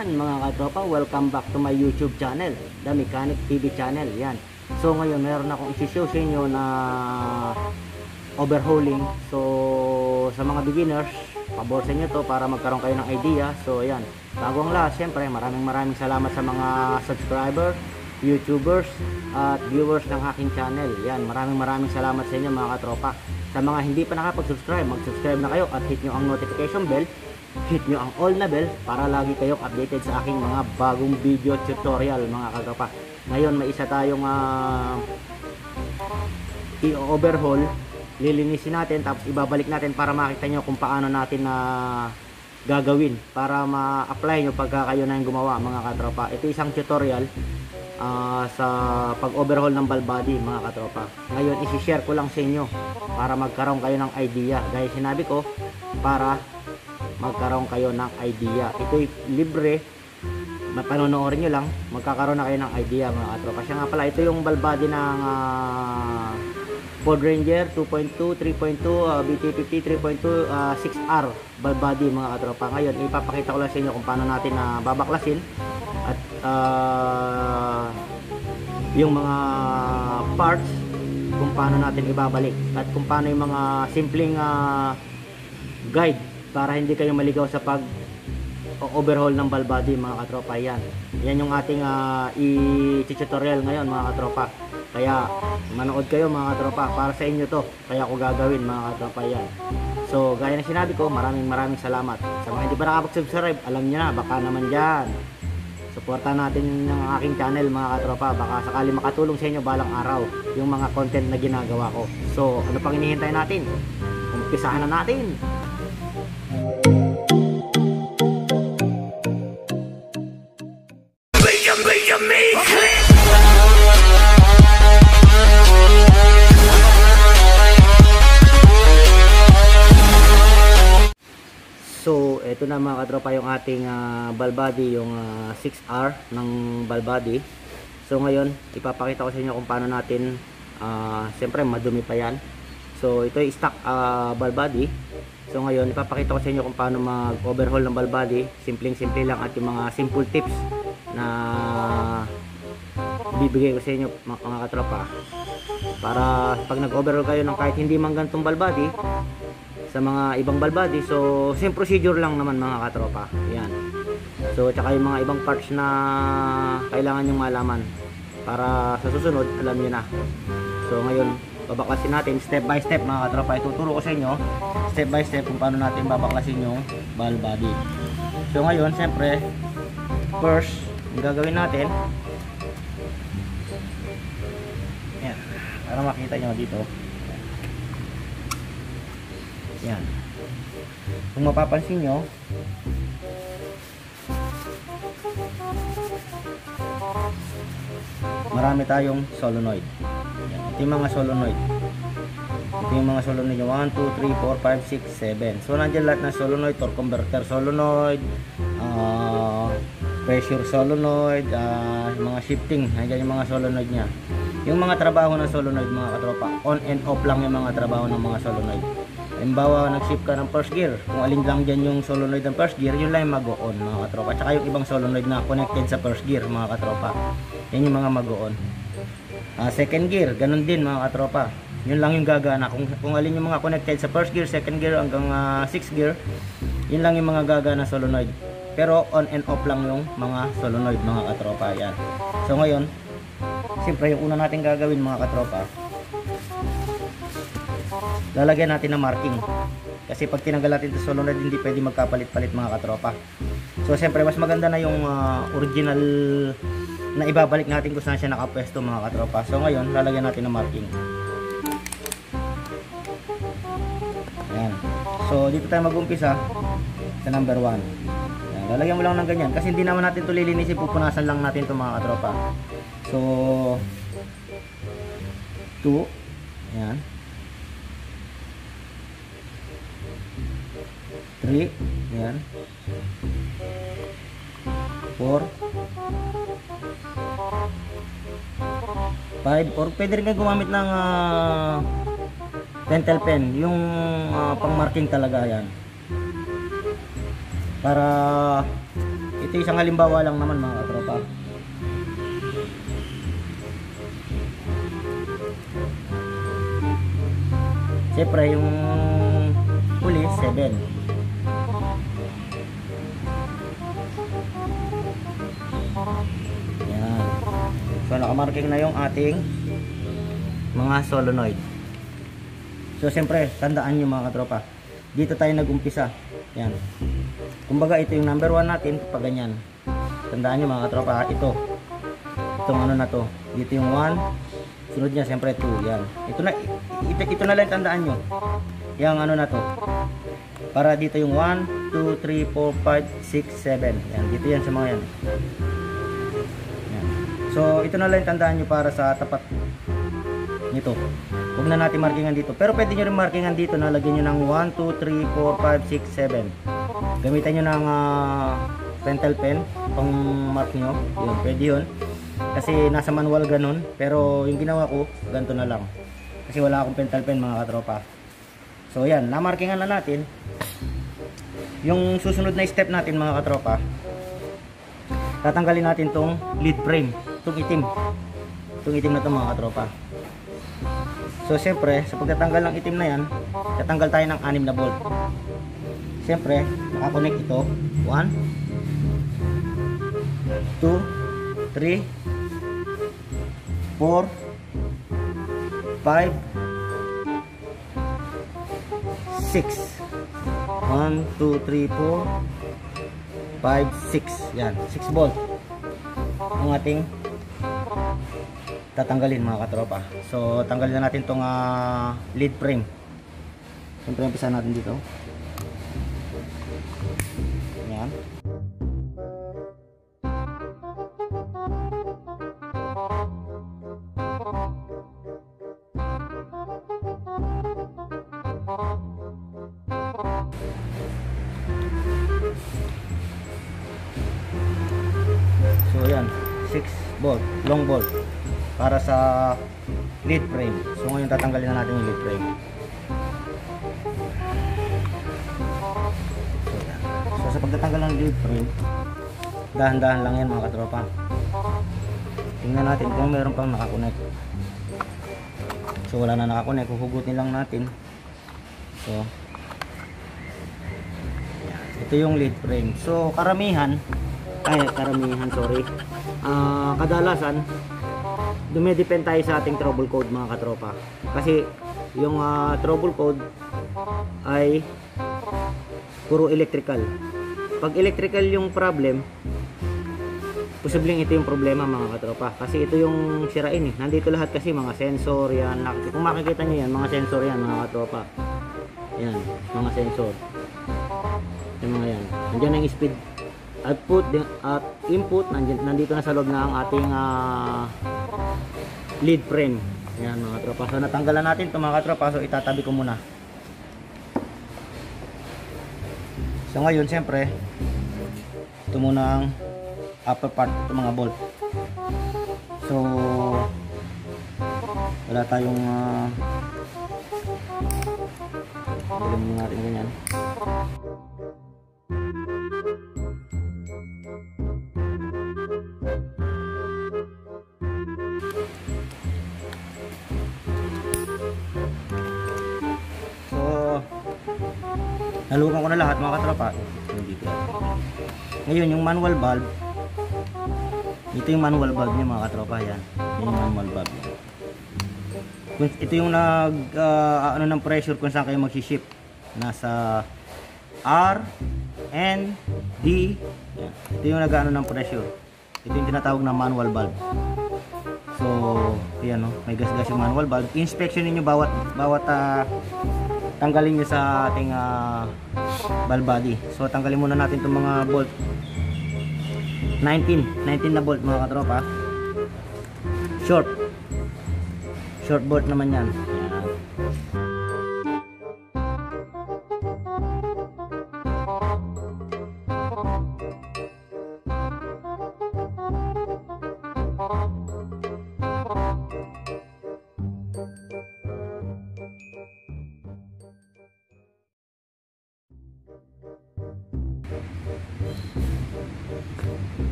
So, ayan mga katropa, welcome back to my YouTube channel, The Mechanic TV channel, yan. So, ngayon meron akong isi-show sa inyo na overhauling. So, sa mga beginners, pabor sa inyo to para magkaroon kayo ng idea. So, ayan. Bago ang lahat, syempre, maraming maraming salamat sa mga subscriber, YouTubers, at viewers ng aking channel. Yan, maraming maraming salamat sa inyo mga katropa. Sa mga hindi pa nakapag-subscribe, mag-subscribe na kayo at hit nyo ang notification bell hit nyo ang all na bell para lagi kayong updated sa aking mga bagong video tutorial mga katropa. Ngayon may isa tayong uh, i-overhaul. Lilinisin natin tapos ibabalik natin para makita nyo kung paano natin na gagawin para ma-apply nyo pagka kayo na yung gumawa mga katropa. Ito isang tutorial uh, sa pag-overhaul ng ball body mga katropa. Ngayon isi-share ko lang sa inyo para magkaroon kayo ng idea. Dahil sinabi ko para magkaroon kayo ng idea. Ito'y libre. Mapanonoorin nyo lang. Magkakaroon na kayo ng idea mga katro. Kasi nga pala, ito yung balbody ng uh, Ford Ranger 2.2, 3.2, uh, BT50 3.2, uh, 6R balbody mga katropa. Ngayon, ipapakita ko lang sa inyo kung paano natin na uh, babaklasin at uh, yung mga parts kung paano natin ibabalik at kung paano yung mga simpleng uh, guide para hindi kayo maligaw sa pag overhaul ng ball body mga katropa. Yan yan yung ating uh, i-tutorial ngayon mga katropa. Kaya manood kayo mga katropa. Para sa inyo to. Kaya ako gagawin mga katropa. Yan so gaya na sinabi ko maraming maraming salamat. Sa mga hindi pa nakapag-subscribe alam nyo na baka naman dyan. Suporta natin yung aking channel mga katropa. Baka sakali makatulong sa inyo balang araw yung mga content na ginagawa ko. So ano pang hinihintay natin? Umpisahan na natin So, ito na mga katropa yung ating uh, ball body, yung uh, 6R ng ball body. So, ngayon, ipapakita ko sa inyo kung paano natin, uh, siyempre madumi pa yan. So, ito yung stock uh, ball body. So, ngayon, ipapakita ko sa inyo kung paano mag-overhaul ng ball body. Simpleng-simple lang at yung mga simple tips na bibigay ko sa inyo mga, katropa. Para pag nag-overhaul kayo ng kahit hindi man gantong ball body, sa mga ibang balbadi so same procedure lang naman mga katropa yan so tsaka yung mga ibang parts na kailangan nyong malaman para sa susunod alam nyo na so ngayon babaklasin natin step by step mga katropa ituturo ko sa inyo step by step kung paano natin babaklasin yung ball body so ngayon siyempre first gagawin natin yan para makita nyo dito yan. Kung mapapansin nyo, marami tayong solenoid. Yung mga solenoid. Ito yung mga solenoid. 1, 2, 3, 4, 5, 6, 7. So, nandiyan lahat ng solenoid or converter solenoid, uh, pressure solenoid, uh, mga shifting. Nandiyan yung mga solenoid niya. Yung mga trabaho ng solenoid mga katropa, on and off lang yung mga trabaho ng mga solenoid. Halimbawa, nag-shift ka ng first gear. Kung alin lang dyan yung solenoid ng first gear, yun lang mag-on mga katropa. Tsaka yung ibang solenoid na connected sa first gear mga katropa. Yan yung mga mag-on. Uh, second gear, ganun din mga katropa. Yun lang yung gagana. Kung, kung alin yung mga connected sa first gear, second gear hanggang uh, gear, yun lang yung mga gagana solenoid. Pero on and off lang yung mga solenoid mga katropa. Yan. So ngayon, siyempre yung una natin gagawin mga katropa, lalagyan natin ng marking kasi pag tinanggal natin ito solenoid hindi pwede magkapalit-palit mga katropa so siyempre mas maganda na yung uh, original na ibabalik natin kung saan siya nakapwesto mga katropa. So ngayon lalagyan natin ng marking. Ayan. so dito tayo mag-umpisa sa number 1 Ayan. lalagyan mo lang ng ganyan. Kasi hindi naman natin ito lilinisin pupunasan lang natin ito mga katropa. So 2 Ayan. 3 yan 4 5 or pwede rin gumamit ng uh, pentel pen yung uh, pang marking talaga yan para ito isang halimbawa lang naman mga katropa. Siyempre yung huli 7. So nakamarking na yung ating mga solenoid. So siyempre, tandaan nyo mga katropa. Dito tayo nag-umpisa. Yan. Kumbaga ito yung number 1 natin pag ganyan. Tandaan nyo mga katropa, ito. Itong ano na to. Dito yung 1. Sunod niya siyempre 2. Yan. Ito na ito, ito na lang tandaan nyo. Yung ano na to. Para dito yung 1, 2, 3, 4, 5, 6, 7. Yan. Dito yan sa mga yan. So ito na lang tandaan nyo para sa tapat nito. Huwag na natin markingan dito. Pero pwede nyo rin markingan dito na lagyan nyo ng 1, 2, 3, 4, 5, 6, 7. Gamitan nyo ng uh, pentel pen pang mark nyo. Yun, pwede yun. Kasi nasa manual ganun. Pero yung ginawa ko, ganito na lang. Kasi wala akong pentel pen mga katropa. So yan, namarkingan na natin. Yung susunod na step natin mga katropa, tatanggalin natin tong lead frame. Itong itim. Itong itim na to mga katropa. So, siyempre, sa pagtatanggal ng itim na yan, tatanggal tayo ng 6 na bolt. Siyempre, nakakonect ito. 1, 2, 3, 4, 5, 6. 1, 2, 3, 4, 5, 6. Yan, 6 bolt. Ang ating tatanggalin mga katropa. So tanggalin na natin tong uh, lead frame. Siyempre umpisa natin dito. Yan so yan 6 bolt long bolt para sa lead frame. So ngayon tatanggalin na natin yung lead frame. So, sa pagtatanggal ng lead frame, dahan-dahan lang yan mga katropa. Tingnan natin kung meron pang nakakonect. So wala na nakakonect, huhugutin lang natin. So ito yung lead frame. So karamihan, ay karamihan sorry. Uh, kadalasan dumidepend tayo sa ating trouble code mga katropa. Kasi yung uh, trouble code ay puro electrical. Pag electrical yung problem posibleng ito yung problema mga katropa. Kasi ito yung sirain eh. Nandito lahat kasi mga sensor yan. Kung makikita nyo yan mga sensor yan mga katropa. Yan mga sensor. Yung mga yan. Nandiyan ang speed output at input nandito na sa loob na ang ating uh, lead frame. Yan mga tropa. So natanggalan natin ito mga tropa. So itatabi ko muna. So ngayon siyempre ito muna ang upper part ito mga bolt. So wala tayong uh, Galing natin ganyan nalukan ko na lahat mga katropa. Dito. ngayon yung manual valve. Ito yung manual valve niya mga katropa yan yung manual valve ito yung nag uh, ano ng pressure kung saan kayo magsiship. Nasa R N D ito yung nag ano ng pressure. Ito yung tinatawag na manual valve. So yan no? May gas gas yung manual valve. Inspection niyo bawat bawat uh, tanggalin nyo sa ating uh, ball body. So tanggalin muna natin itong mga bolt. 19 19 na bolt mga katropa. Short short bolt naman yan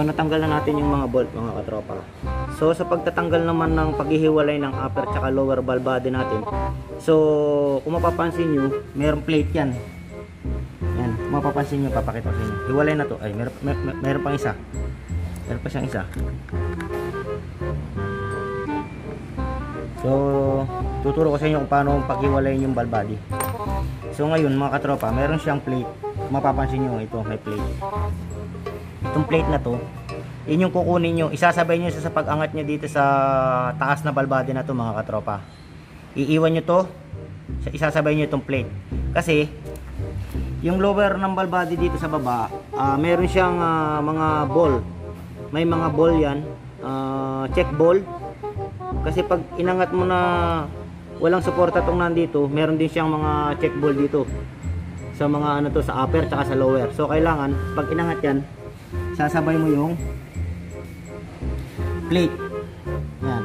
So natanggal na natin yung mga bolt mga katropa. So sa pagtatanggal naman ng paghihiwalay ng upper tsaka lower valve body natin. So kung mapapansin nyo, mayroong plate yan. Yan, kung mapapansin nyo, papakita ko sa. Hiwalay na to. Ay, meron, mer, mer, meron pang isa. Meron pa siyang isa. So, tuturo ko sa inyo kung paano paghiwalayin yung valve body. So ngayon mga katropa, meron siyang plate. Mapapansin nyo, ito may plate. Itong plate na to, yun yung kukunin nyo. Isasabay nyo sa pag-angat nyo dito sa taas na body na to mga katropa. Iiwan nyo to, isasabay nyo itong plate. Kasi, yung lower ng body dito sa baba, ah, meron siyang ah, mga ball. May mga ball yan. ah, check ball. Kasi pag inangat mo na walang suporta tong nandito, meron din siyang mga check ball dito. Sa mga ano to, sa upper tsaka sa lower. So kailangan, pag inangat yan, sasabay mo yung plate. Yan.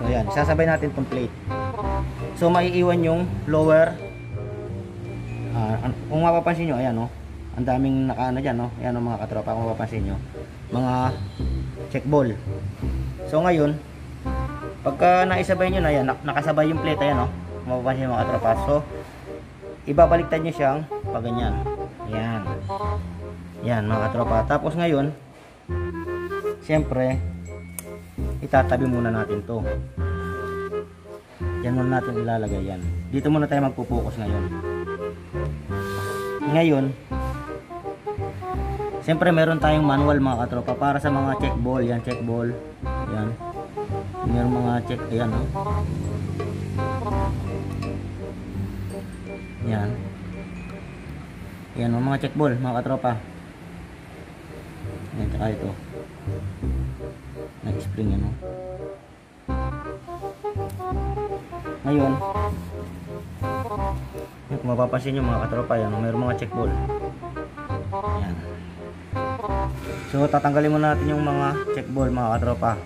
So yan, sasabay natin tong plate. So maiiwan yung lower an- kung mapapansin nyo, ayan no, ang daming nakaano dyan no, ayan no, mga katropa, kung mapapansin nyo, mga check ball. So ngayon, pagka naisabay nyo na yan, nak- nakasabay yung plate, ayan no, kung mapapansin mga katropa. So, ibabaliktad nyo siyang pag ganyan. Ayan. Yan mga katropa. Tapos ngayon, siyempre, itatabi muna natin to. Yan muna natin ilalagay yan. Dito muna tayo magpo-focus ngayon. Ngayon, siyempre meron tayong manual mga katropa para sa mga check ball. Yan, check ball. Yan. Meron mga check, ayan oh. Yan. Yan oh, mga check ball mga katropa. Yan, tsaka ito. Nag-spring yan oh. Ngayon, kung mapapansin nyo mga katropa yan, mayroong mga check ball. Yan. So tatanggalin muna natin yung mga check ball mga katropa.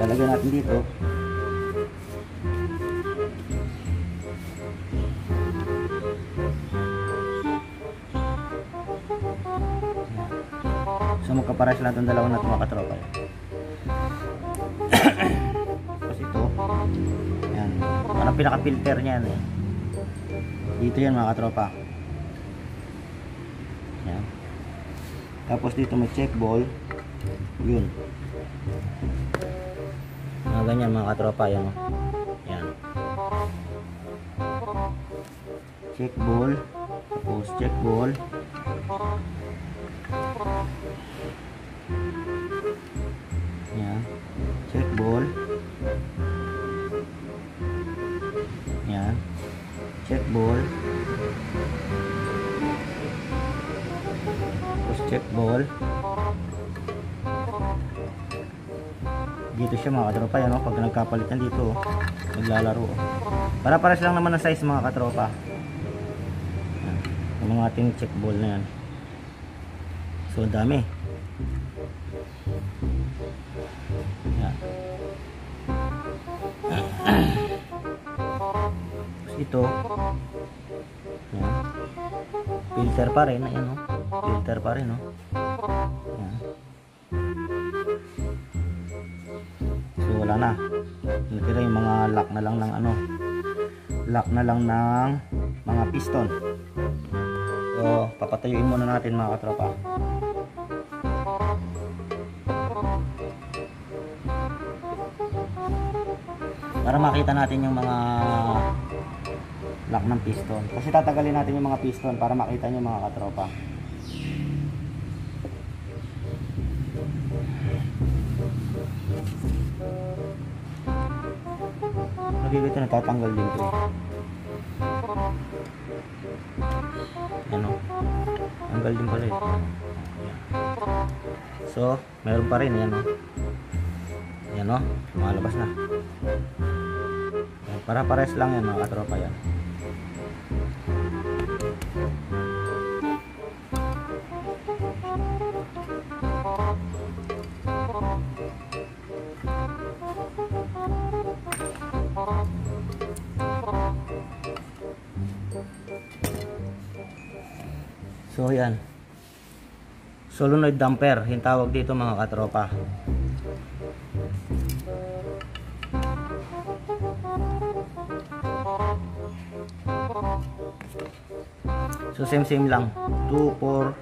Lalagyan natin dito. Yan. So magkapares lang itong dalawa na mga katropa. Tapos ito. Yan. Parang pinaka-filter niyan eh. Dito yan mga katropa. Yan. Tapos dito may check ball. Yun. Mga ganyan mga katropa. Yan. oh. Yan. Check ball. Tapos check ball. Dito siya mga katropa yan oh. Pag nagkapalitan dito oh. Naglalaro oh. Para pares lang naman ang size mga katropa. Yan. Yung ating check ball na yan. So dami. Ito. Yan. Filter pa rin. Ayan o. Filter pa rin o. Yan. So wala na. Natira yung mga lock na lang ng ano. Lock na lang ng mga piston. So papatayuin muna natin mga katropa. para makita natin yung mga lock ng piston kasi tatagalin natin yung mga piston para makita nyo mga katropa nagigito natatanggal din to eh. ano tanggal din pala eh Ayan. so meron pa rin yan oh. yan oh lumalabas na Ayan, para pares lang yan mga katropa yan Solenoid damper, yung tawag dito mga katropa. So same same lang. 2 4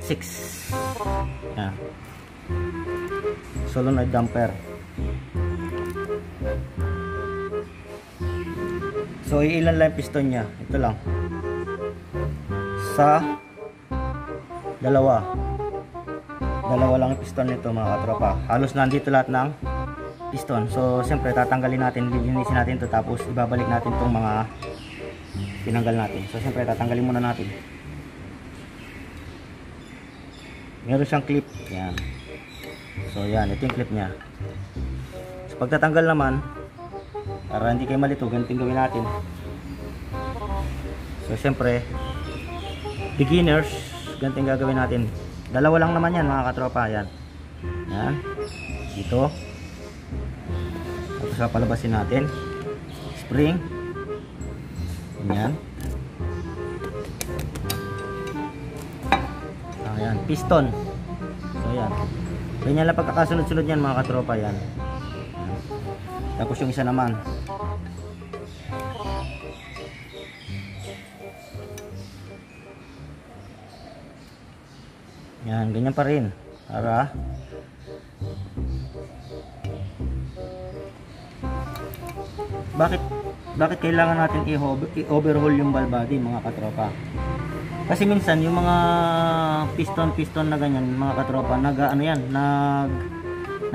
6. Yan. Solenoid damper. So ilan lang piston niya? Ito lang. Sa dalawa. Dalawa lang piston nito mga katropa. Halos nandito lahat ng piston. So siyempre tatanggalin natin, lilinisin natin to tapos ibabalik natin tong mga tinanggal natin. So siyempre tatanggalin muna natin. Meron siyang clip. Yan. So yan, ito yung clip niya. So pagtatanggal naman, para hindi kayo malito, ganito gawin natin. So siyempre, beginners, ganito yung gagawin natin. Dalawa lang naman yan mga katropa. Yan. Yan. Dito. Tapos palabasin natin. Spring. Yan. Ayan, piston. So yan. Ganyan lang pagkakasunod-sunod yan mga katropa yan. Tapos yung isa naman. Yan, ganyan pa rin. Para Bakit bakit kailangan natin i-overhaul yung ball body mga katropa? Kasi minsan yung mga piston piston na ganyan mga katropa nag ano yan nag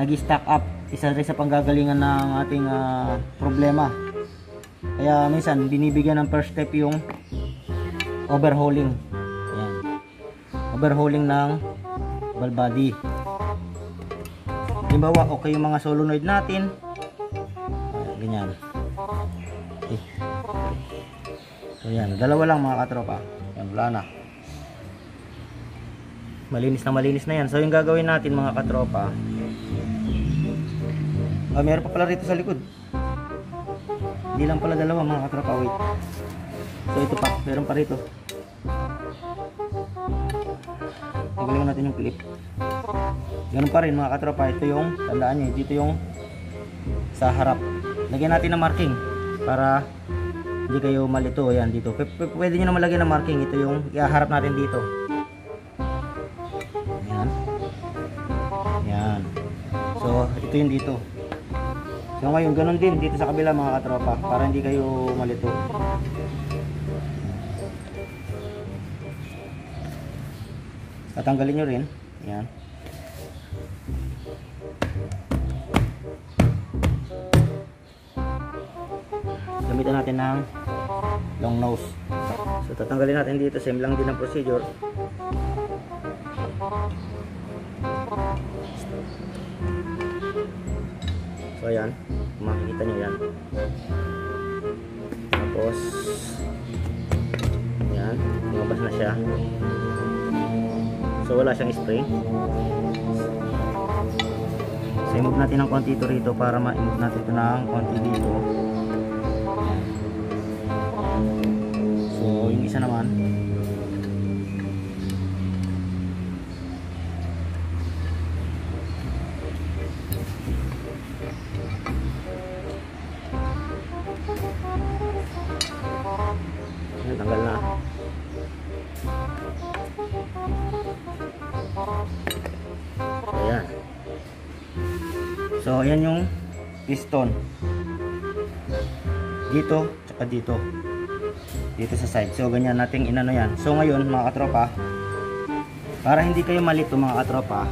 nag-stack up isa rin sa panggagalingan ng ating uh, problema kaya minsan binibigyan ng first step yung overhauling. Overhauling ng ball body halimbawa okay yung mga solenoid natin ganyan okay. so yan dalawa lang mga katropa yan wala na malinis na malinis na yan so yung gagawin natin mga katropa Ah, meron pa pala rito sa likod. Hindi lang pala dalawa mga katropa. Wait. So ito pa. Meron pa rito. Tanggalin natin yung clip. Ganun pa rin mga katropa. Ito yung, tandaan nyo, dito yung sa harap. Lagyan natin ng marking para hindi kayo malito. Ayan, dito. P pwede nyo na malagyan ng marking. Ito yung iaharap natin dito. Ayan. Ayan. So, ito yung dito. So ngayon, ganun din dito sa kabila mga katropa para hindi kayo malito. Tatanggalin nyo rin. Yan. Gamitan natin ng long nose. So tatanggalin natin dito. Same lang din ang procedure. So ayan, makikita nyo yan. Tapos, yan, lumabas na siya. So wala siyang spring. So i-move natin ng konti ito rito para ma-move natin ito ng konti dito. So yung isa naman, piston. Dito, tsaka dito. Dito sa side. So, ganyan nating inano yan. So, ngayon, mga katropa, para hindi kayo malito mga katropa,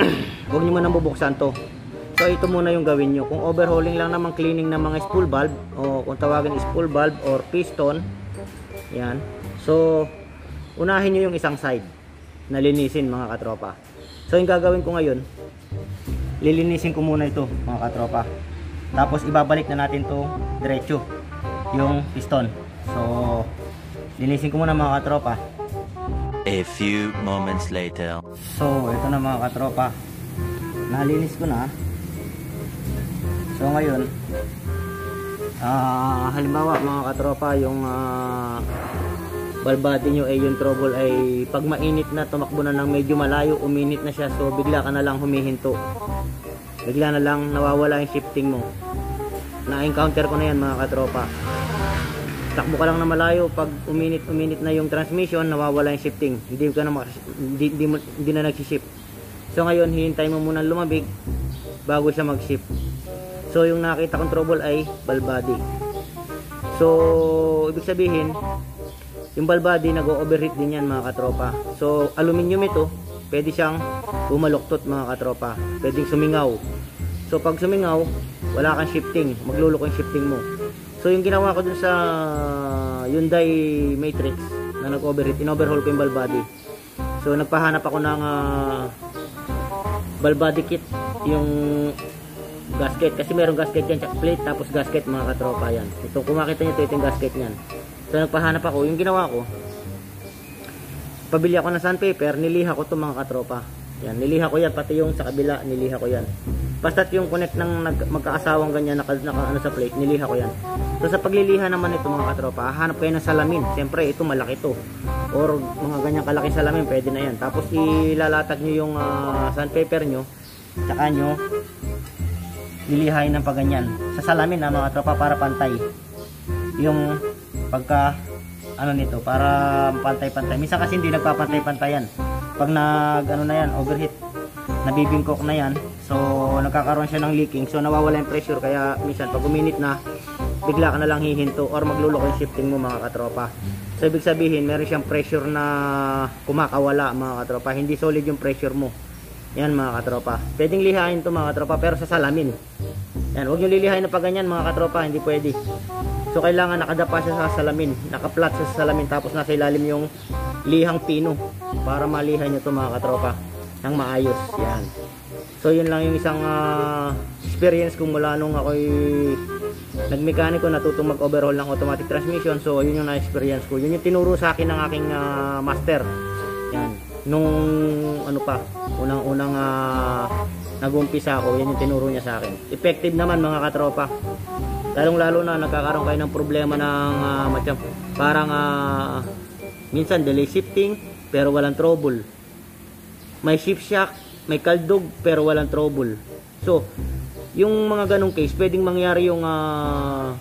huwag nyo muna bubuksan to. So ito muna yung gawin nyo. Kung overhauling lang naman cleaning ng mga spool valve o kung tawagin spool valve or piston, yan. So unahin nyo yung isang side na linisin mga katropa. So yung gagawin ko ngayon, lilinisin ko muna ito mga katropa. Tapos ibabalik na natin to diretso yung piston. So linisin ko muna mga katropa. A few moments later. So, ito na mga katropa. Nalinis ko na. So, ngayon, ah halimbawa mga katropa, yung ah, body nyo ay yung trouble ay pag mainit na tumakbo na ng medyo malayo uminit na siya so bigla ka na lang humihinto. Bigla na lang nawawala yung shifting mo. Na-encounter ko na yan mga katropa. Takbo ka lang na malayo pag uminit uminit na yung transmission nawawala yung shifting. Hindi ka na hindi, hindi, hindi na nagsishift. So ngayon hihintay mo muna lumabig bago siya mag-shift. So yung nakita kong trouble ay body so ibig sabihin yung valve body nag-overheat din yan mga katropa. So aluminum ito pwede siyang bumaluktot mga katropa. Pwedeng sumingaw. So pag sumingaw wala kang shifting. Maglulok yung shifting mo. So yung ginawa ko dun sa Hyundai Matrix na nag-overheat in-overhaul ko yung valve body. So nagpahanap ako ng ah, valve body kit yung gasket. Kasi merong gasket yan plate tapos gasket mga katropa yan. Ito kung makita nyo ito ito yung gasket nyan so nagpahanap ako. Yung ginawa ko pabili ako ng sandpaper niliha ko to mga katropa. Yan niliha ko yan pati yung sa kabila niliha ko yan. Basta't yung connect ng nag, magkaasawang ganyan naka, naka ano sa plate niliha ko yan. So sa pagliliha naman ito mga katropa hahanap kayo ng salamin. Siyempre ito malaki to. Or mga ganyang kalaki salamin pwede na yan. Tapos ilalatag nyo yung ah, sandpaper nyo tsaka nyo lilihain ng paganyan. Sa salamin na mga tropa para pantay yung pagka ano nito para pantay-pantay. Minsan kasi hindi nagpapantay-pantayan pag nag ano na yan overheat nabibingkok na yan. So nagkakaroon siya ng leaking. So nawawala yung pressure. Kaya minsan pag uminit na bigla ka na lang hihinto or magluloko yung shifting mo mga katropa. So ibig sabihin meron siyang pressure na kumakawala mga katropa. Hindi solid yung pressure mo. Yan mga katropa. Pwedeng lihain to mga katropa pero sa salamin. Yan, huwag niyo lilihain na pa ganyan mga katropa, hindi pwede. So kailangan nakadapa siya sa salamin, nakaplat siya sa salamin tapos nasa ilalim yung lihang pino para malihan niyo to mga katropa ng maayos. Yan. So yun lang yung isang ah, experience ko mula nung ako'y nagmekaniko natutong mag-overhaul ng automatic transmission. So yun yung na-experience ko. Yun yung tinuro sa akin ng aking ah, master. Yan. Nung ano pa, unang-unang uh, nag-umpisa ako, yan yung tinuro niya sa akin. Effective naman mga katropa. Lalong lalo na nagkakaroon kayo ng problema ng uh, matyam, parang ah, minsan delay shifting pero walang trouble. May shift shock, may kaldog pero walang trouble. So, yung mga ganong case, pwedeng mangyari yung ah,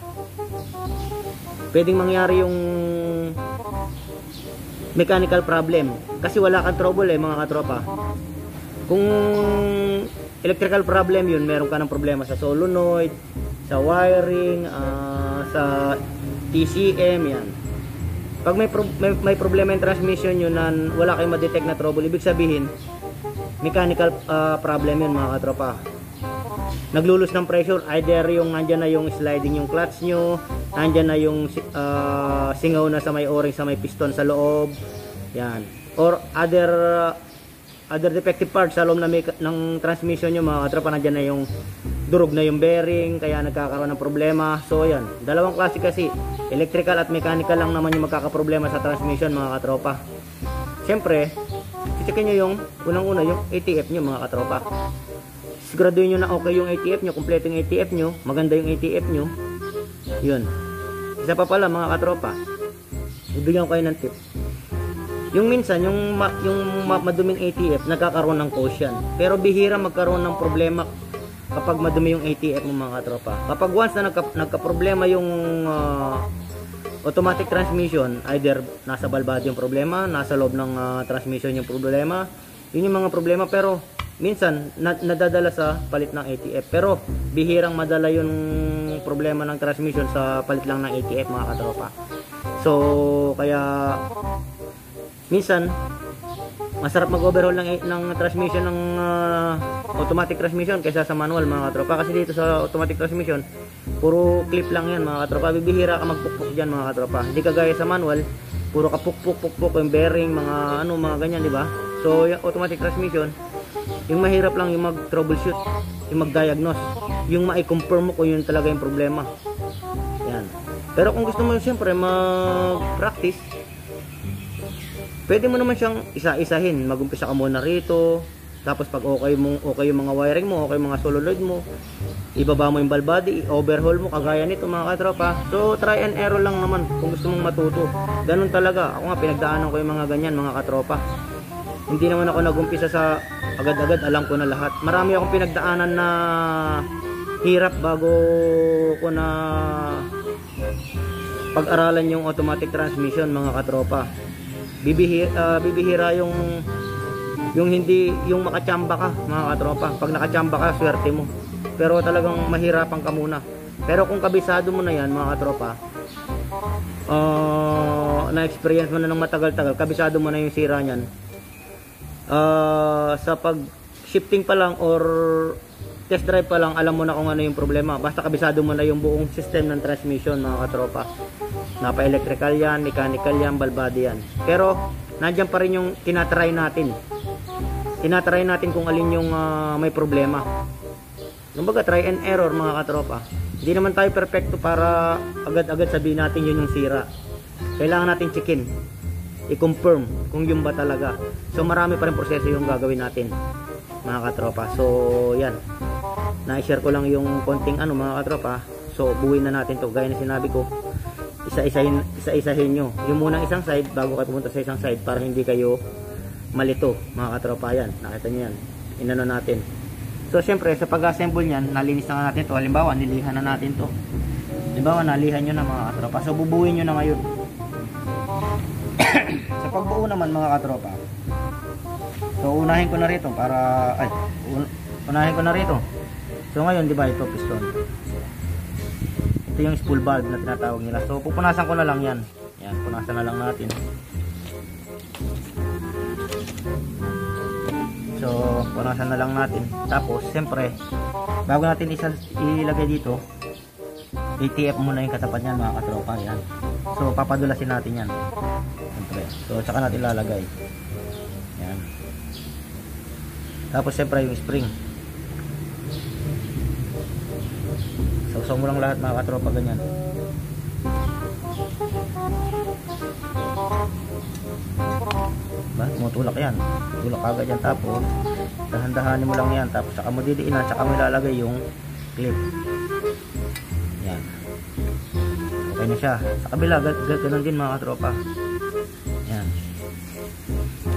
pwedeng mangyari yung mechanical problem kasi wala kang trouble eh mga katropa kung electrical problem yun meron ka ng problema sa solenoid sa wiring ah, sa TCM yan. Pag may, pro- may, may problema yung transmission yun na wala kayong ma-detect na trouble ibig sabihin mechanical ah, problem yun mga katropa. Naglulus ng pressure either yung nandyan na yung sliding yung clutch nyo nandyan na yung ah, singaw na sa may o-ring sa may piston sa loob yan. Or other other defective parts sa loob na may, ng transmission nyo mga katropa nandyan na yung durog na yung bearing kaya nagkakaroon ng problema so yan dalawang klase kasi electrical at mechanical lang naman yung magkakaproblema sa transmission mga katropa syempre checkin nyo yung unang una yung ATF nyo mga katropa siguraduhin nyo na okay yung ATF nyo, kompleto yung ATF nyo, maganda yung ATF nyo. Yun. Isa pa pala mga katropa, ibigyan ko kayo ng tip. Yung minsan, yung, ma, yung ma, maduming ATF, nagkakaroon ng caution. Pero bihira magkaroon ng problema kapag madumi yung ATF mo mga katropa. Kapag once na nagka, nagka-problema yung ah, automatic transmission, either nasa balbado yung problema, nasa loob ng ah, transmission yung problema, yun yung mga problema pero minsan na, nadadala sa palit ng ATF pero bihirang madala yung problema ng transmission sa palit lang ng ATF mga katropa so kaya minsan masarap mag-overhaul ng, ng transmission ng ah, automatic transmission kaysa sa manual mga katropa. Kasi dito sa automatic transmission puro clip lang yan mga katropa. Bibihira ka magpukpuk dyan mga katropa. Hindi kagaya sa manual puro ka pukpuk pukpuk yung bearing mga ano mga ganyan di ba? So yung automatic transmission yung mahirap lang yung mag troubleshoot yung mag-diagnose. Yung ma-confirm mo kung yun talaga yung problema. Yan. Pero kung gusto mo siyempre mag-practice pwede mo naman siyang isa-isahin magumpisa ka muna rito Tapos pag okay mo okay yung mga wiring mo, okay yung mga solenoid mo, ibaba mo yung valve body, overhaul mo kagaya nito mga katropa. So try and error lang naman kung gusto mong matuto. Ganun talaga. Ako nga pinagdaanan ko yung mga ganyan mga katropa. Hindi naman ako nagumpisa sa agad-agad, alam ko na lahat. Marami akong pinagdaanan na hirap bago ko na pag-aralan yung automatic transmission mga katropa. Bibihira, ah, bibihira yung yung hindi yung makachamba ka mga katropa. Pag nakachamba ka, swerte mo. Pero talagang mahirapan ka muna. Pero kung kabisado mo na yan mga katropa, ah, na-experience mo na ng matagal-tagal, kabisado mo na yung sira niyan. Ah, sa pag shifting pa lang or test drive pa lang, alam mo na kung ano yung problema. Basta kabisado mo na yung buong system ng transmission mga katropa. Napa-electrical yan, mechanical yan, balbadi yan. Pero, nandyan pa rin yung tinatry natin. Tinatry natin kung alin yung ah, may problema. Kumbaga, try and error mga katropa. Hindi naman tayo perfecto para agad-agad sabihin natin yun yung sira. Kailangan natin checkin. I-confirm kung yun ba talaga. So, marami pa rin proseso yung gagawin natin mga katropa. So, yan. Na-share ko lang yung konting ano mga katropa. So, buuin na natin to. Gaya na sinabi ko, isa-isahin isa-isahin nyo. Yung munang isang side bago kayo pumunta sa isang side para hindi kayo malito mga katropa yan. Nakita nyo yan. Inano natin. So, syempre, sa pag-assemble yan, nalinis na natin to. Halimbawa, nilihan na natin to. Halimbawa, nalihan nyo na mga katropa. So, bubuin nyo na ngayon. sa pagbuo naman mga katropa, So unahin ko na rito para ay un, unahin ko na rito. So ngayon 'di ba ito piston. Ito yung spool valve na tinatawag nila. So pupunasan ko na lang 'yan. Yan, punasan na lang natin. So punasan na lang natin. Tapos siyempre bago natin ilagay dito, ATF muna yung katapat niyan mga katropa yan. So papadulasin natin 'yan. Siyempre. So saka natin lalagay. Yan. Tapos siyempre yung spring. Sausaw mo lang lahat mga katropa ganyan. Ba, tumutulak yan. Tulak agad yan tapos dahan-dahanin mo lang yan tapos saka mo didiinan saka mo ilalagay yung clip. Yan. Okay na siya. Sa kabila, ga- ga- ganun din mga katropa. Yan.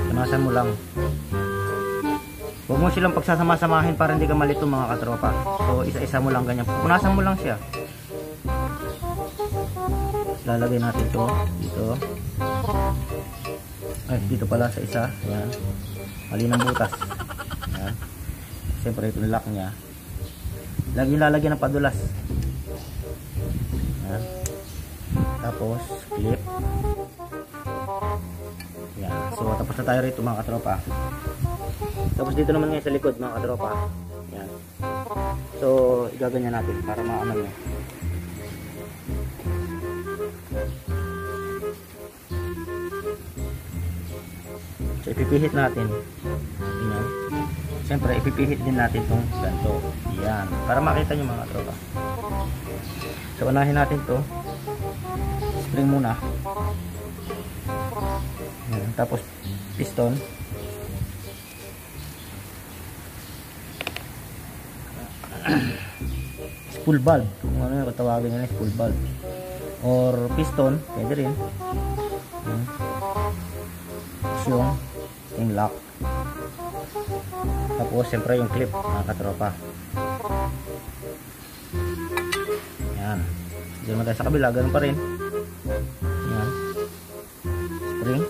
Punasan mo lang. Huwag mo silang pagsasama-samahin para hindi ka malito mga katropa. So isa-isa mo lang ganyan. Punasan mo lang siya. Lalagay natin to dito. Ay, dito pala sa isa. Ayan. Mali ng butas. Ayan. Siyempre ito lock niya. Lagi lalagyan ng padulas. Ayan. Tapos clip. Ayan. So tapos na tayo rito mga katropa. Tapos dito naman ngayon sa likod mga katropa. Yan. So, igaganyan natin para maano nyo. So, ipipihit natin. Yan. Siyempre, ipipihit din natin itong ganito. Yan. Para makita nyo mga katropa. So, unahin natin to Spring muna. Yan. Tapos, piston. Spool valve. Kung ano yung tawagin nila spool valve. Or piston pwede rin. Tapos yung yung lock. Tapos siyempre yung clip mga katropa. Yan. Dito naman sa kabila ganun pa rin. Yan. Spring.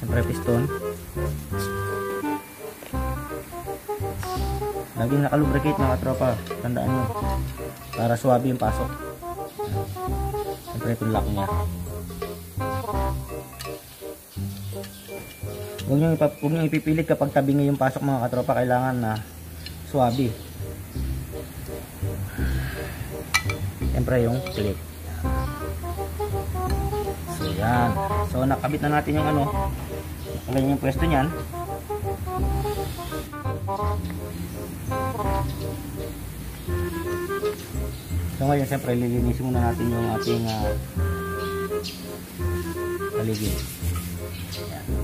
Siyempre piston Laging nakalubricate mga katropa. Tandaan nyo. Para suwabe yung pasok. Siyempre itong lock niya. Huwag nyo, ipap huwag nyo ipipilit kapag tabingi yung pasok mga katropa. Kailangan na suwabe. Siyempre yung clip. So yan. So nakabit na natin yung ano. Ganyan yung pwesto niyan. So ngayon, siyempre, lilinisin muna natin yung ating uh, paligid.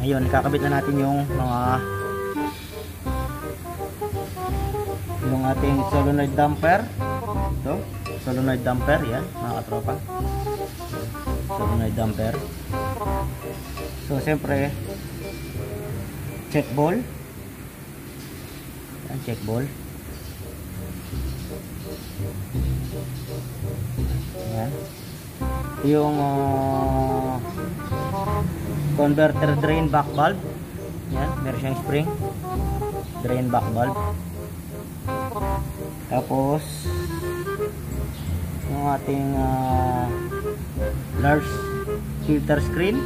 Ngayon, kakabit na natin yung mga yung ating solenoid damper. Ito, solenoid damper, yan, mga katropa. Solenoid damper. So, siyempre, check ball. Yan, check ball. Yung ah, converter drain back valve. Yan, meron siyang spring. Drain back valve. Tapos yung ating ah, large filter screen.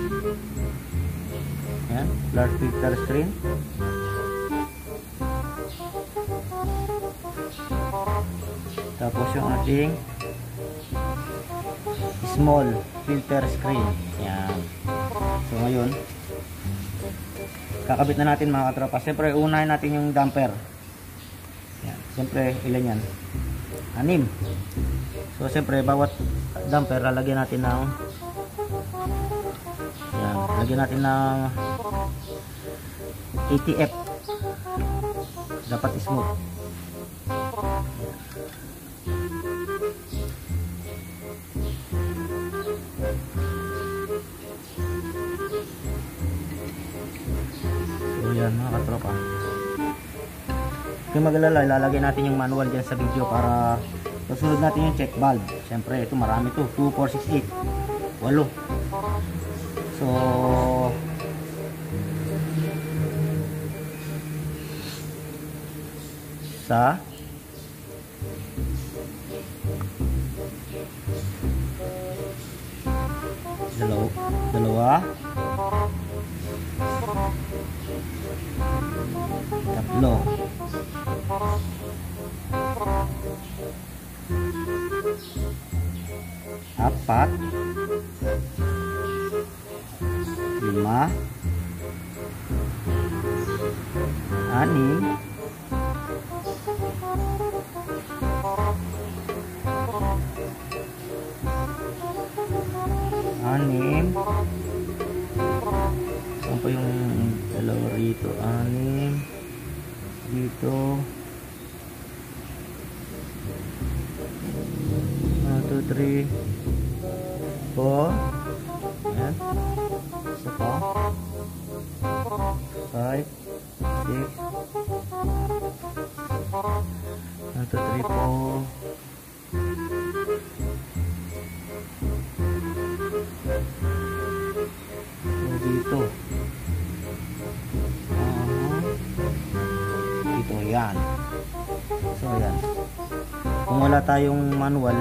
Yan, large filter screen. Tapos yung ating small filter screen. Yan. So ngayon, kakabit na natin mga katropa. Siyempre, unahin natin yung damper. Yan. Siyempre, ilan yan? Anim. So, siyempre, bawat damper, lalagyan natin ng yan. Lagyan natin ng ATF. Dapat smooth. So yan mga katropa. Kung magalala, ilalagay natin yung manual dyan sa video para susunod natin yung check valve. Siyempre, ito marami to. 2, 4, 6, 8. 8. So, sa dalawa, dalawa tatlo apat lima. Anim tayong manual,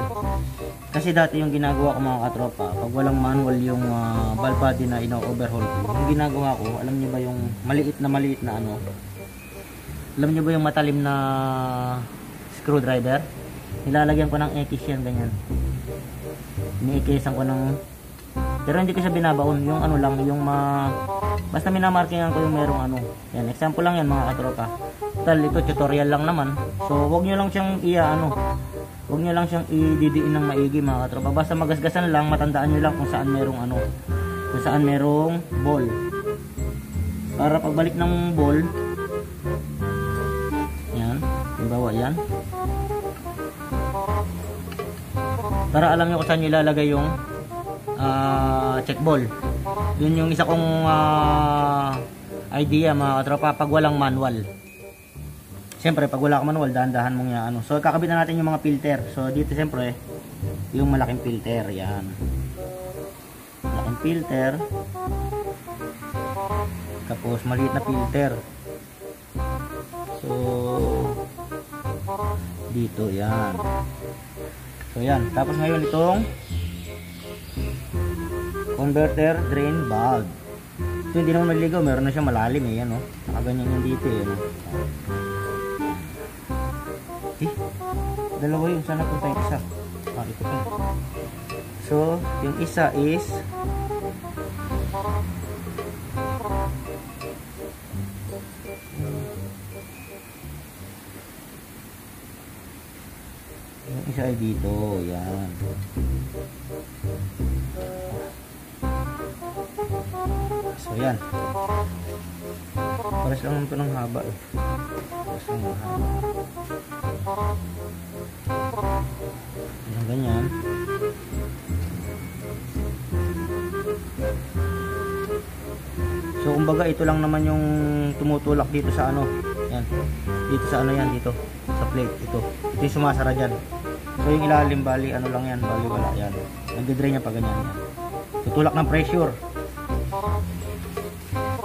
kasi dati yung ginagawa ko mga katropa, pag walang manual yung uh, valve body na ino-overhaul yung ginagawa ko, alam niyo ba yung maliit na maliit na ano, alam niyo ba yung matalim na screwdriver? Nilalagyan ko ng X yan, ganyan. Ini-Xan ko ng pero hindi ko siya binabaon, yung ano lang, yung ma basta minamarkingan ko yung merong ano. Yan, example lang yan mga katropa. Tal ito tutorial lang naman. So, wag niyo lang siyang iya ano. Wag niyo lang siyang ididiin ng maigi mga katropa. Basta magasgasan lang, matandaan niyo lang kung saan merong ano. Kung saan merong ball. Para pagbalik ng ball, yan, halimbawa yan. Para alam niyo kung saan nilalagay yung ah, check ball. Yun yung isa kong ah, idea mga katropa pag walang manual. Siyempre, pag wala kang manual, dahan-dahan mong yan. Ano. So, kakabit na natin yung mga filter. So, dito siyempre, yung malaking filter. Yan. Malaking filter. Tapos, maliit na filter. So, dito, yan. So, yan. Tapos ngayon itong converter drain valve. Ito hindi naman naligaw, meron na siya malalim eh, yan oh. Nakaganyan yung dito eh, no? Eh, dalawa yun, sana punta yung isa. Ah, ito pa. So, yung isa is yung isa ay dito, yan. So yan. Pares lang naman ito ng haba eh. Pares lang ng haba. Ayan, ganyan. So kumbaga ito lang naman yung tumutulak dito sa ano. Yan. Dito sa ano yan dito. Sa plate ito. Ito yung sumasara dyan. So yung ilalim bali ano lang yan. Bali wala yan. Nagdidrain niya pa ganyan yan. Tutulak ng pressure.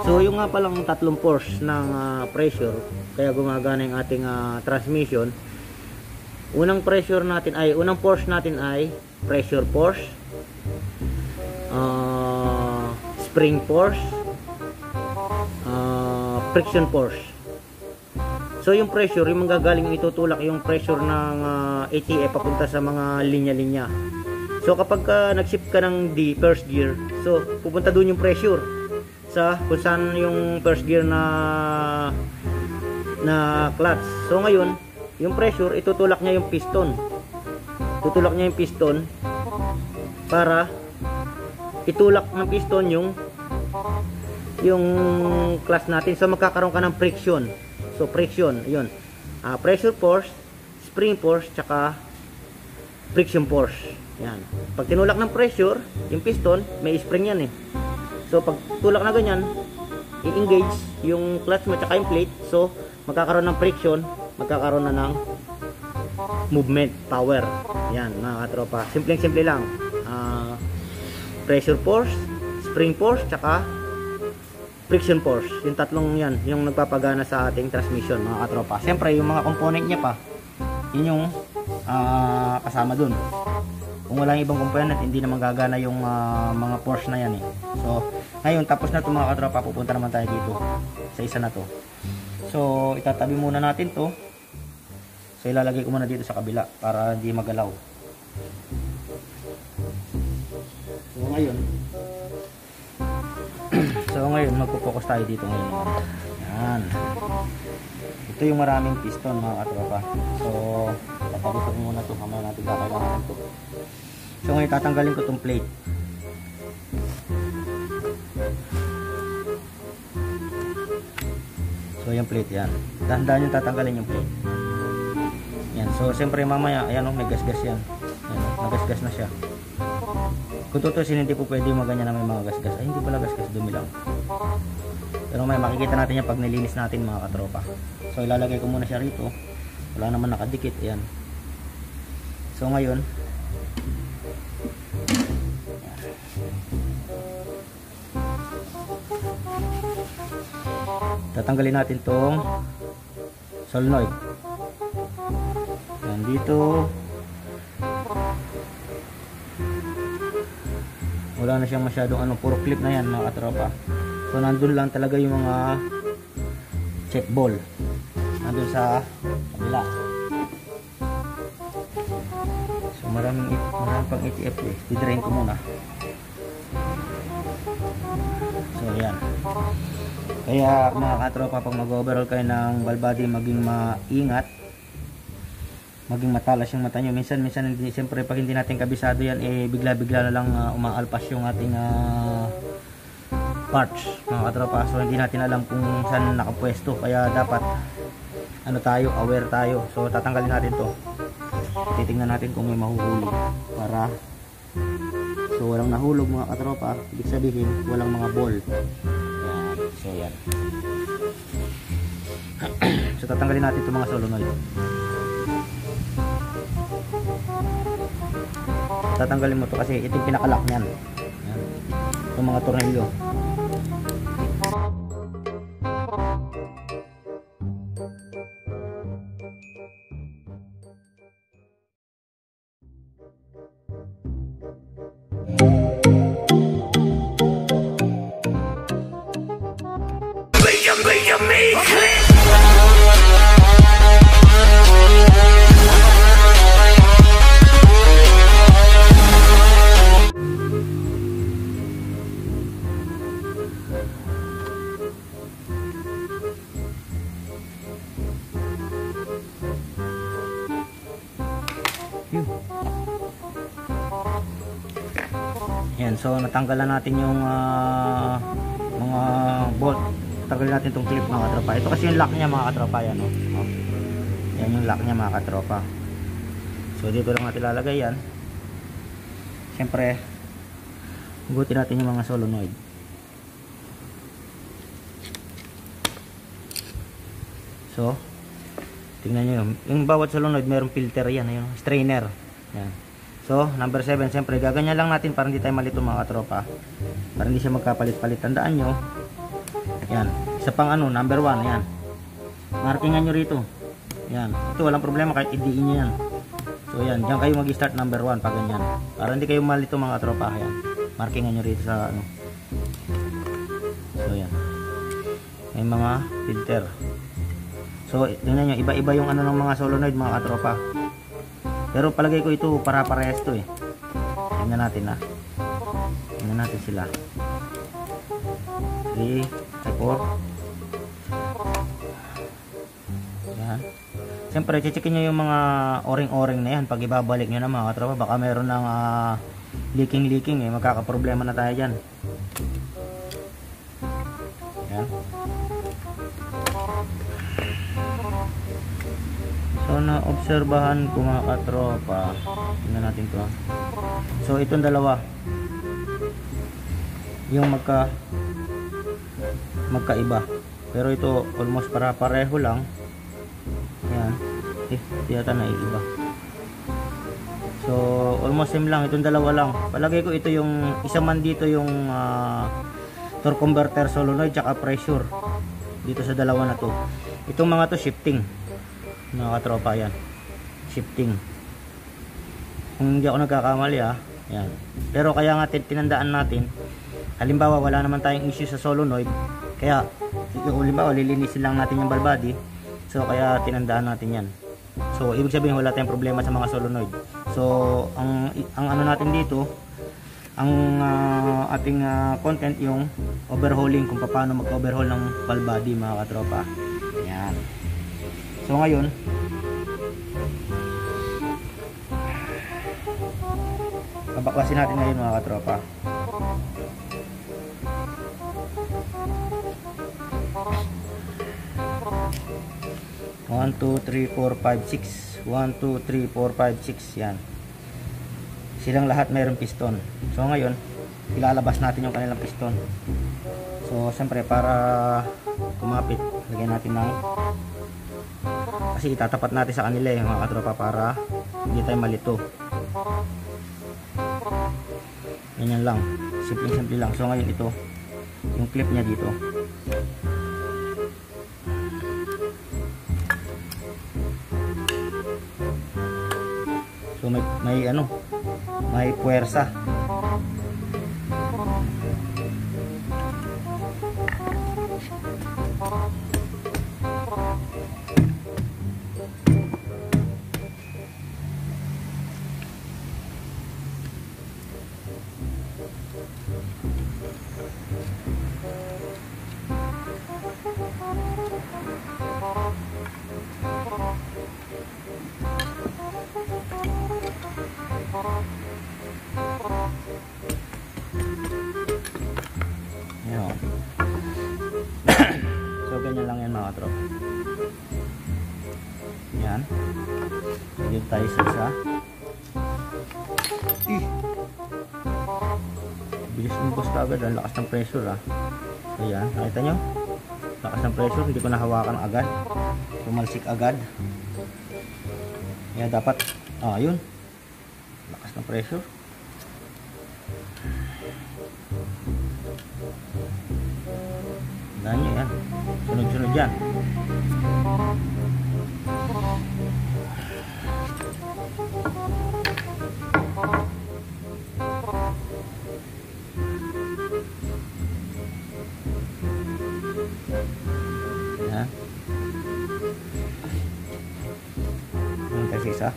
So yung nga palang tatlong force ng ah, pressure kaya gumagana yung ating ah, transmission. Unang pressure natin ay unang force natin ay pressure force. ah, spring force. ah, friction force. So yung pressure, yung manggagaling itutulak yung pressure ng ah, ATF papunta sa mga linya-linya. So kapag ka nag-shift ka ng D, first gear, so pupunta doon yung pressure sa kung saan yung first gear na na clutch. So ngayon, yung pressure itutulak niya yung piston. Tutulak niya yung piston para itulak ng piston yung yung clutch natin. So magkakaroon ka ng friction. So friction, yun. Ah, pressure force, spring force, tsaka friction force. Yan. Pag tinulak ng pressure, yung piston, may spring yan eh. So pag tulak na ganyan, i-engage yung clutch mo tsaka yung plate. So magkakaroon ng friction, magkakaroon na ng movement, power. Yan mga katropa. Simpleng simple lang. Ah, pressure force, spring force, tsaka friction force. Yung tatlong yan, yung nagpapagana sa ating transmission mga katropa. Siyempre yung mga component niya pa, yun yung ah, kasama dun. Kung wala ibang component, hindi naman gagana yung ah, mga force na yan eh. So, ngayon, tapos na ito mga katropa, pupunta naman tayo dito sa isa na to. So, itatabi muna natin to. So, ilalagay ko muna dito sa kabila para hindi magalaw. So, ngayon, so, ngayon, magpo-focus tayo dito ngayon. Yan. Ito yung maraming piston mga katropa. So, ko muna to. Mamaya natin kakailangan to. So, ngayon, tatanggalin ko tong plate. So, yung plate yan. Dahan-dahan yung tatanggalin yung plate. Yan. So, siyempre mamaya, ayan o, may gas-gas yan. Ayan o, nagasgas na siya. Kung tutusin, hindi po pwede maganyan na may mga gas-gas. Ay, hindi pala gas-gas, dumi lang. Pero may makikita natin yan pag nilinis natin mga katropa. So, ilalagay ko muna siya rito. Wala naman nakadikit. Ayan. So, ngayon, tatanggalin natin tong solenoid. Yan dito. Wala na siyang masyadong ano puro clip na yan mga katropa. So nandun lang talaga yung mga check ball. Nandun sa kabila maraming, maraming pang ATF eh. Didrain ko muna. So yan kaya mga katropa pag mag-overhaul kayo ng balbadi maging maingat. Maging matalas yung mata nyo. Minsan minsan hindi. Siyempre pag hindi natin kabisado yan eh bigla bigla na lang uh, umaalpas yung ating ah, parts mga katropa. So hindi natin alam kung saan nakapwesto. Kaya dapat ano tayo aware tayo. So tatanggalin natin to titingnan natin kung may mahuhuli. Para so walang nahulog mga katropa. Ibig sabihin walang mga ball. Yan so yan so tatanggalin natin itong mga solenoid tatanggalin mo to kasi ito yung pinakalock niyan. Yan. itong mga tornilyo natanggalan natin yung ah, mga bolt tanggalin natin tong clip mga katropa. Ito kasi yung lock niya mga katropa. Yan, oh. Oh. yan yung lock niya mga katropa. So dito lang natin lalagay yan. Siyempre, hugutin natin yung mga solenoid. So, tingnan nyo yun. Yung bawat solenoid, mayroong filter yan. Ayun, strainer. Yan. So, number 7, siyempre, gaganyan lang natin para hindi tayo malito mga katropa. Para hindi siya magkapalit-palit. Tandaan nyo. Yan. Isa pang ano, number 1. Yan. Markingan nyo rito. Yan. Ito, walang problema kahit idiin nyo yan. So, yan. Diyan kayo mag-start number 1 pag ganyan. Para hindi kayo malito mga katropa. Yan. Markingan nyo rito sa ano. So, yan. May mga filter. So, tingnan nyo, iba-iba yung ano ng mga solenoid mga katropa. Pero palagay ko ito para parehas to eh. Tingnan natin ha. Tingnan natin sila. 3, 4. Yan. Siyempre, chichikin nyo yung mga o-ring-o-ring na yan pag ibabalik nyo na mga katropa. Baka meron ng ah, leaking-leaking eh. Magkakaproblema na tayo dyan. So naobserbahan ko mga katropa. Tingnan natin 'to. So itong dalawa. Yung magka magkaiba. Pero ito almost para pareho lang. Yan. Eh, di yata naiiba. So almost same lang itong dalawa lang. Palagay ko ito yung isa man dito yung ah, torque converter solenoid tsaka pressure dito sa dalawa na to. Itong mga to shifting mga katropa yan shifting. Kung hindi ako nagkakamali ah. Yan pero kaya nga tin- tinandaan natin halimbawa wala naman tayong issue sa solenoid kaya halimbawa lilinisin lang natin yung ball body so kaya tinandaan natin yan. So ibig sabihin wala tayong problema sa mga solenoid. So ang ang ano natin dito ang ah, ating ah, content yung overhauling kung paano mag-overhaul ng ball body mga katropa. Yan So ngayon, babaklasin natin ngayon mga katropa. One, two, three, four, five, six. One, two, three, four, five, six. Yan. Silang lahat mayroong piston. So ngayon, ilalabas natin yung kanilang piston. So, siyempre para kumapit, lagyan natin ng kasi itatapat natin sa kanila eh mga katropa para hindi tayo malito. Ganyan lang. Simple simple lang. So ngayon ito yung clip niya dito. So may, may ano may puwersa Hindi ko nahawakan agad. Tumalsik agad. Kaya dapat, ah, yun. Lakas ng pressure. Tandaan nyo yan. Sunod-sunod. Yan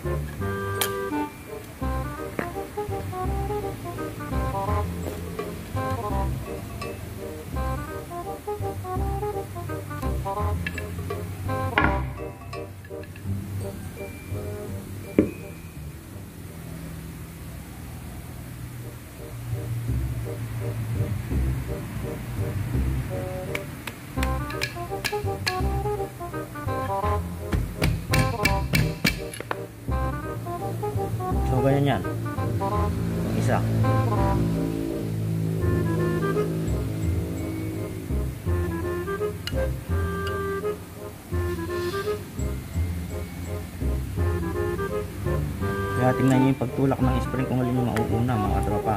tingnan nyo yung pagtulak ng spring kung alin yung mauuna mga tropa.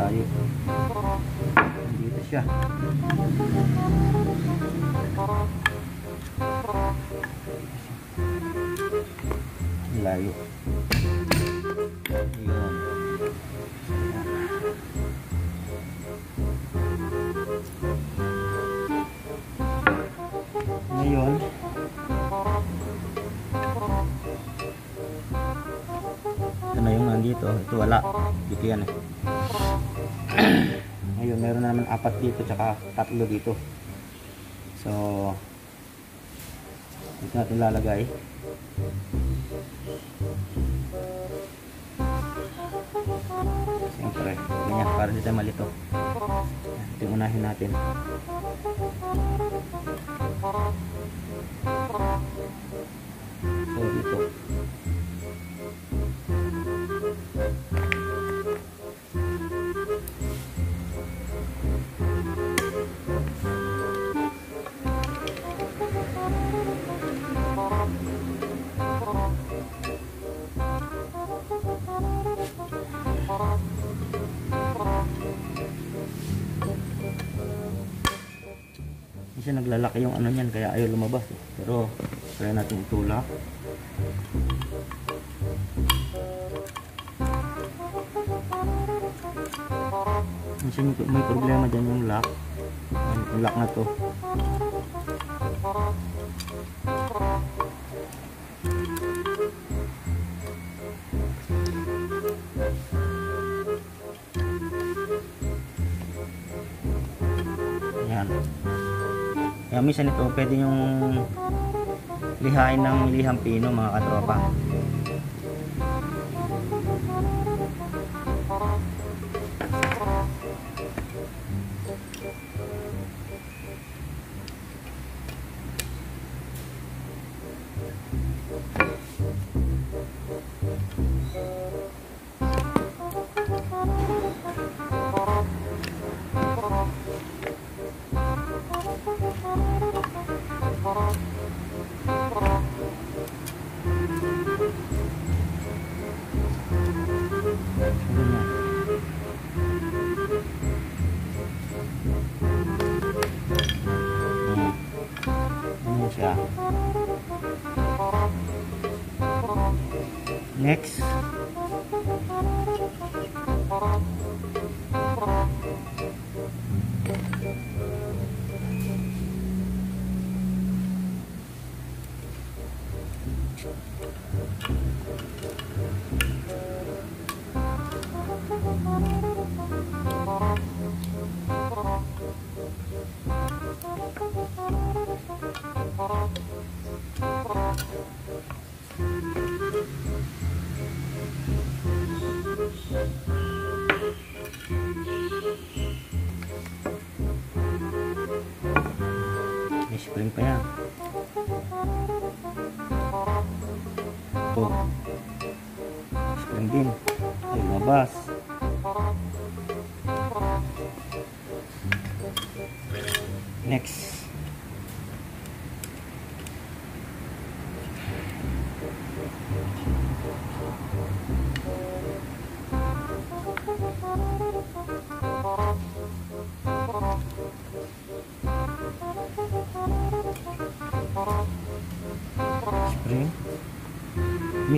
Layo. Dito siya. Layo. Yun. Ngayon, ito na yung nandito. Ito wala. Dito yan eh. Na naman apat dito tsaka tatlo dito. So, dito natin lalagay. Siyempre, ganyan, para dito malito. Ito unahin natin. So, dito. Kasi naglalaki yung ano niyan kaya ayaw lumabas. eh. Pero try natin itulak. Yung- may problema dyan yung lock. Yung lock na to. Kaya minsan ito, pwede yung lihain ng lihang pino mga katropa.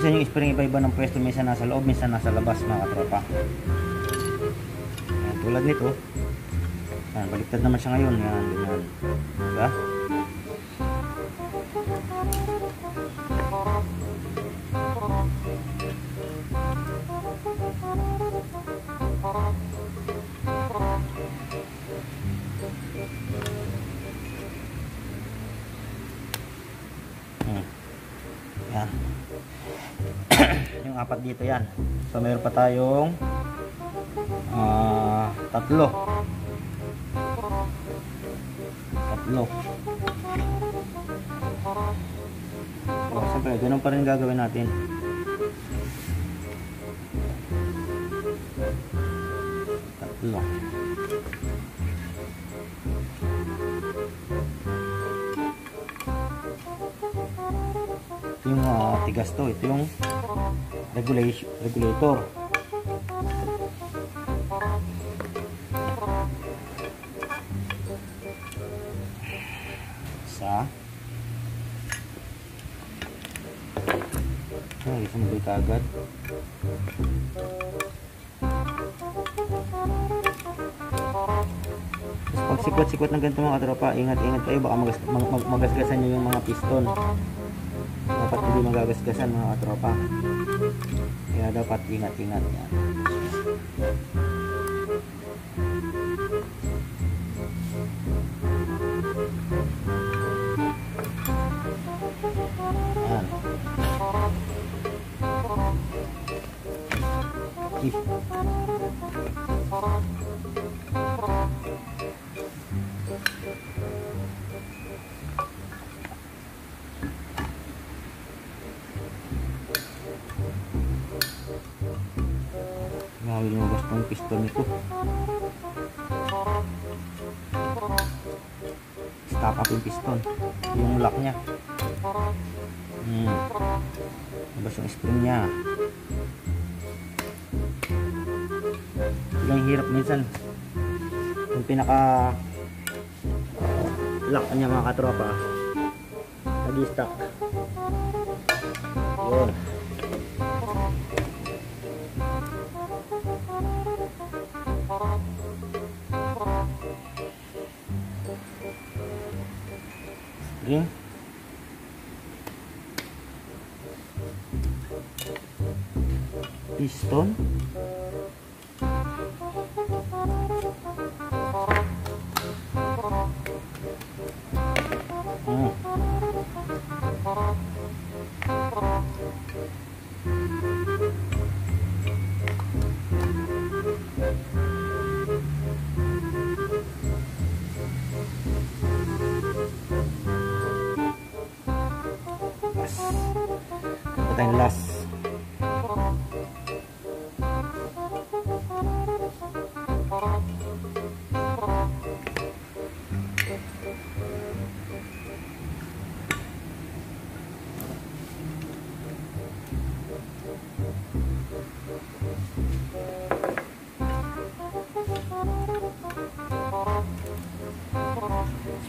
Minsan yung spring iba-iba ng pwesto, minsan nasa loob, minsan nasa labas mga katropa. Ayan, tulad nito. Yan, baliktad naman siya ngayon. Yan, ganyan. Diba? Dito yan. So, meron pa tayong ah tatlo. Tatlo. O, siyempre, ganun pa rin gagawin natin. Ah, to. Ito yung regulation, regulator. Isa. Ay, sumabay ka agad. Tapos pag sikwat-sikwat ng ganito mga katropa, ingat-ingat kayo, baka magas, mag, mag, magasgasan nyo yung mga piston. Hindi magagasgasan mga katropa. Kaya dapat ingat-ingat. Yan. Yung piston. Yung lock niya. Hmm. Labas yung spring. Ito yung hirap minsan. Yung pinaka lock niya mga katropa. Nag-stuck. Yun.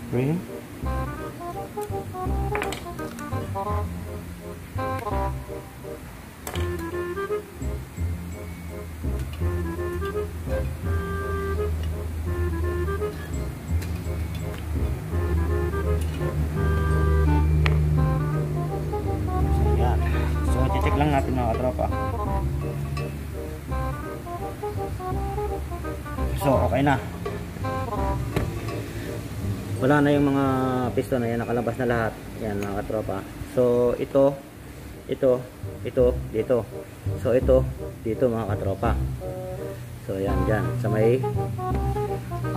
Spring. Wala na yung mga piston na. Nakalabas na lahat. Yan mga katropa. So, ito, ito, ito, dito. So, ito, dito mga katropa. So, yan, dyan. Sa may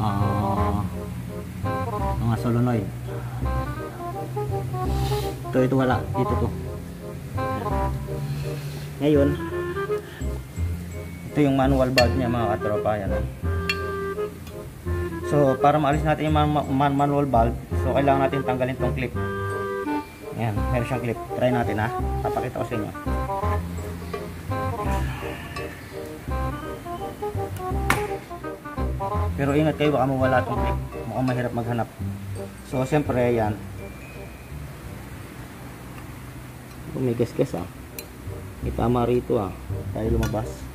ah mga solenoid. Ito, ito wala. Dito to. Ngayon, ito yung manual valve niya mga katropa. Yan. oh. So, para maalis natin yung man man manual valve, so kailangan natin tanggalin tong clip. Ayan, meron siyang clip. Try natin ha. Papakita ko sa inyo. Pero ingat kayo, baka mawala itong clip. Mukhang mahirap maghanap. So, siyempre, yan. Oh, may gas-gas ah. May tama rito ah. Tayo lumabas.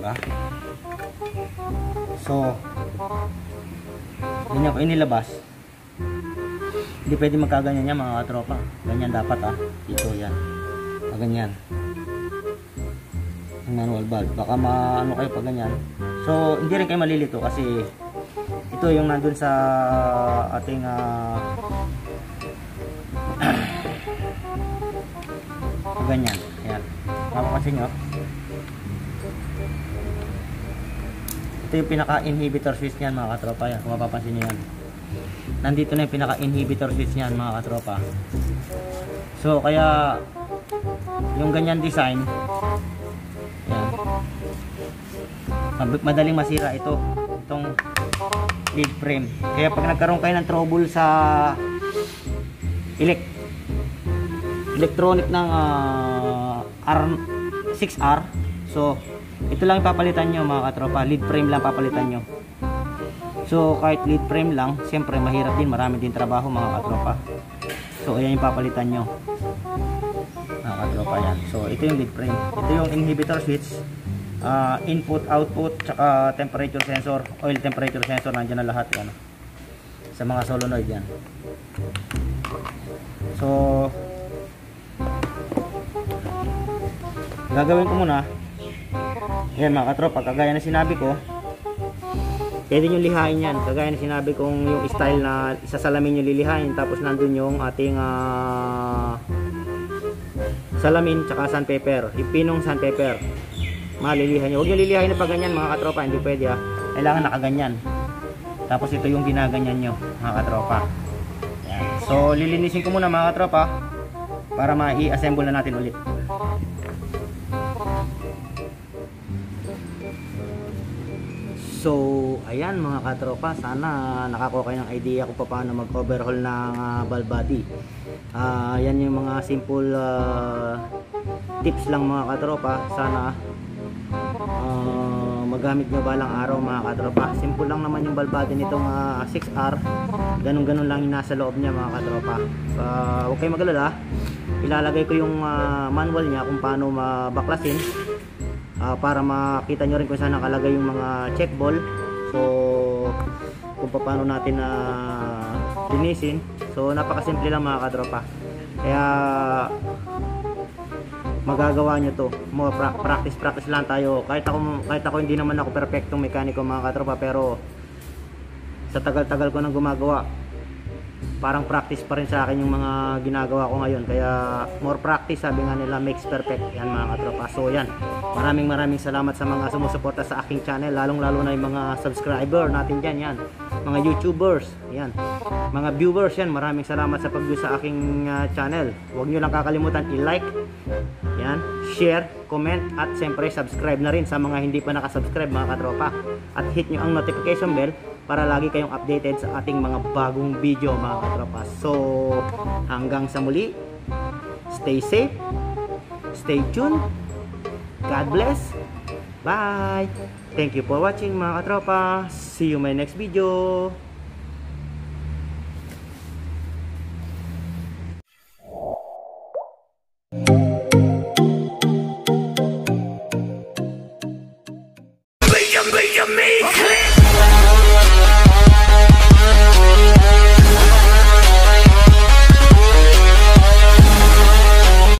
Diba? So, ganyan ko inilabas. Hindi pwede magkaganyan yan mga katropa. Ganyan dapat ah. Dito yan. Ah. Ang manual valve. Baka maano kayo pag ganyan. So, hindi rin kayo malilito kasi ito yung nandun sa ating ah, ganyan. Ayan. Mapapansin nyo. Ito yung pinaka-inhibitor switch niyan mga katropa. Yan, kung mapapansin nyo yan. Nandito na yung pinaka-inhibitor switch niyan mga katropa. So, kaya yung ganyan design yan. Madaling masira ito. Itong lead frame. Kaya pag nagkaroon kayo ng trouble sa elect electronic ng ah, R 6R. So, ito lang papalitan nyo mga katropa. Lead frame lang papalitan nyo. So, kahit lead frame lang, siyempre mahirap din. Marami din trabaho mga katropa. So, ayan yung papalitan nyo. Mga katropa yan. So, ito yung lead frame. Ito yung inhibitor switch. ah, input, output, tsaka temperature sensor, oil temperature sensor. Nandiyan na lahat. Yan. Sa mga solenoid yan. So, gagawin ko muna yan mga katropa kagaya na sinabi ko pwede nyo lihain yan. Kagaya na sinabi kong yung style na isasalamin nyo lilihain. Tapos nandun yung ating ah, salamin tsaka sandpaper ipinong sandpaper malilihan nyo. Huwag nyo lilihain na pa ganyan mga katropa. Hindi pwede ah. Kailangan nakaganyan. Tapos ito yung ginaganyan nyo mga katropa. Yan. so lilinisin ko muna mga katropa para ma-i-assemble na natin ulit So, ayan mga katropa, sana nakakuha kayo ng idea kung paano mag-overhaul ng uh, valve body. Ah, yan yung mga simple ah, tips lang mga katropa. Sana ah, magamit nyo balang araw mga katropa. Simple lang naman yung valve body nitong ah, 6R. Ganun-ganun lang yung nasa loob niya mga katropa. So, huwag kayong magalala. Ilalagay ko yung ah, manual niya kung paano mabaklasin Ah, para makita nyo rin kung saan nakalagay yung mga check ball. So kung paano natin na linisin. So napakasimple lang mga kadropa kaya magagawa nyo to. Mo pra- practice practice lang tayo. Kahit ako kahit ako hindi naman ako perfectong mekaniko mga katropa pero sa tagal-tagal ko nang gumagawa parang practice pa rin sa akin yung mga ginagawa ko ngayon. Kaya more practice sabi nga nila makes perfect. Yan mga katropa. So yan. Maraming maraming salamat sa mga sumusuporta sa aking channel. Lalong lalo na yung mga subscriber natin dyan yan. Mga youtubers yan. Mga viewers yan. Maraming salamat sa pag-view sa aking ah, channel. Huwag nyo lang kakalimutan i-like yan. Share comment at siyempre subscribe na rin sa mga hindi pa nakasubscribe mga katropa. At hit nyo ang notification bell para lagi kayong updated sa ating mga bagong video mga katropa. So, hanggang sa muli, stay safe, stay tuned, God bless, bye! Thank you for watching mga katropa. See you my next video.